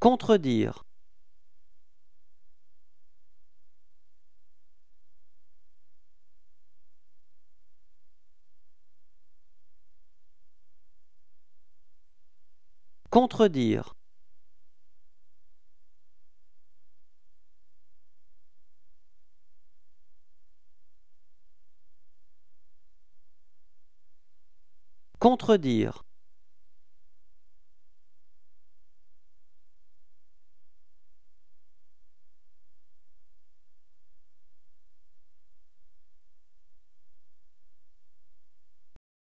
Contredire. Contredire. Contredire.